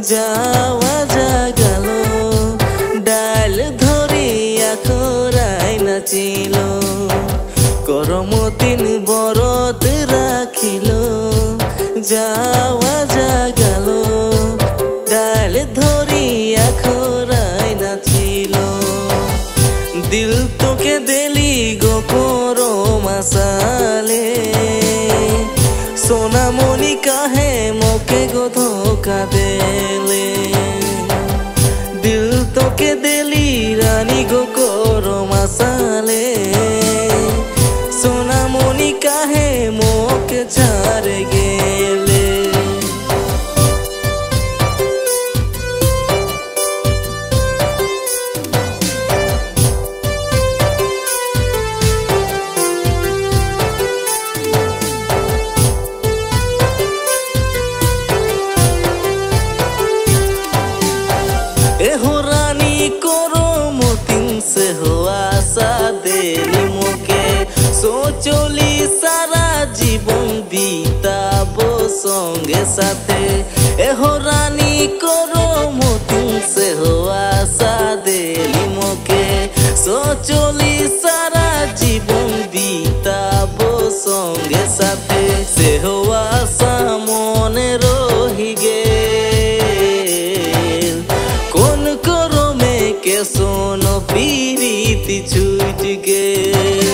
যাওয়া জাগাল, ডাল ধরিয়া খরাই নাচিল, করমতিন বরত রাখিল, যাওয়া জাগাল, ডাল ধরিয়া খরাই নাচিল। দিল তোকে দেলি গো করো মাসালে সোনামণি কাহে ঢেকে দিলি রানী গো করো মাসালে। সোনামণি কাহে মোকে ছাড়ে গেলে। এহ আশা দেলি মুখে। সোচলি সারা জীবন বিতাব সঙ্গে সাথে। এহো রানী করো মতুম সে হো আশা দেলি মুখে। সোচলি সারা জীবন বিতাব সঙ্গে সাথে। सोनो पीरी पी छूट गेल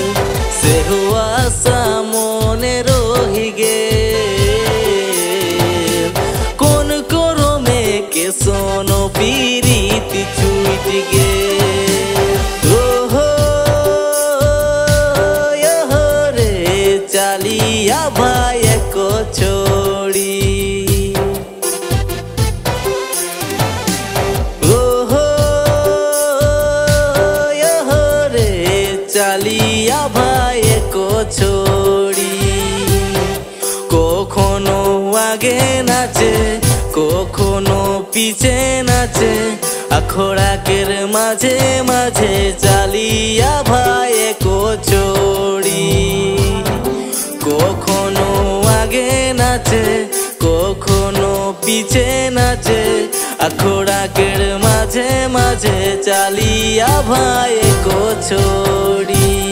চালিয়া ভাই কো ছোড়ি কখনো আগে নাচে, কখনো পিছে নাচে, আখড়াকের মাঝে মাঝে চালিয়া ভাই কো ছোড়ি কখনো আগে নাচে, কখনো পিছে নাচে খোরাকের মাঝে মাঝে চালিয়া ভাই কোছড়ি